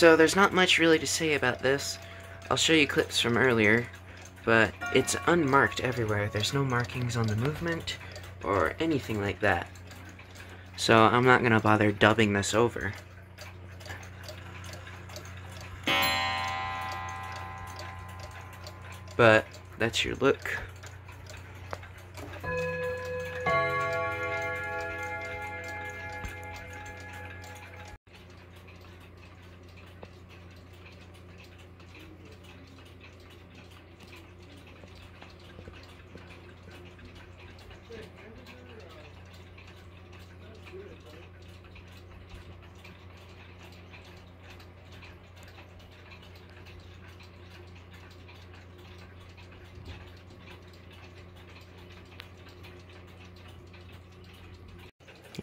So there's not much really to say about this. I'll show you clips from earlier, but it's unmarked everywhere. There's no markings on the movement or anything like that. So I'm not going to bother dubbing this over. But that's your look.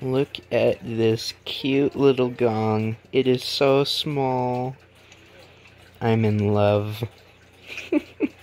Look at this cute little gong. It is so small. I'm in love.